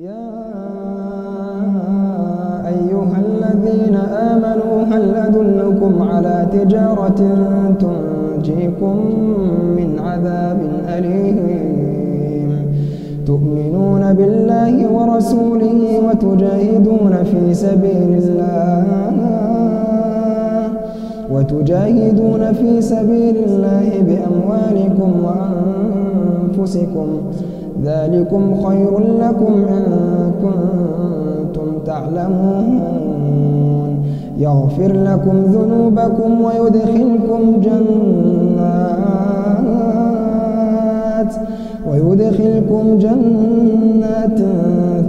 يا أيها الذين آمنوا هل أدلكم على تجارة تنجيكم من عذاب أليم؟ تؤمنون بالله ورسوله وتجاهدون في سبيل الله وتجاهدون في سبيل الله بأموالكم وأنفسكم. ذلكم خير لكم إن كنتم تعلمون. يغفر لكم ذنوبكم ويدخلكم جنات ويدخلكم جنات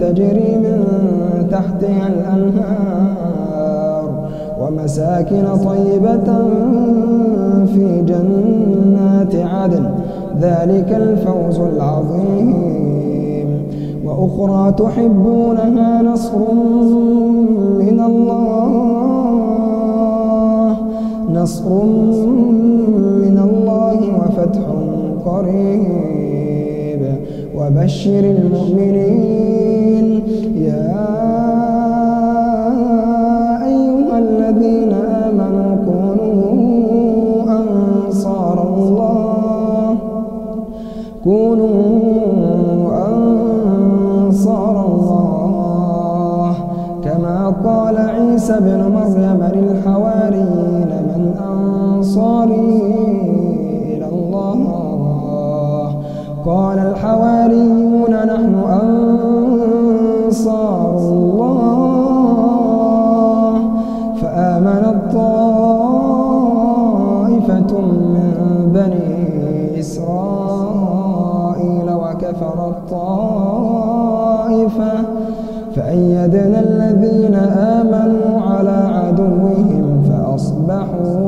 تجري من تحتها الأنهار ومساكن طيبة في جنات عدن. ذلك الفوز العظيم. وأخرى تحبونها نصر من الله نصر من الله وفتح قريب. وبشر المؤمنين كونوا أنصار الله. كما قال عيسى بن مريم للحواريين من أنصاري فأيدنا الذين آمنوا على عدوهم فأصبحوا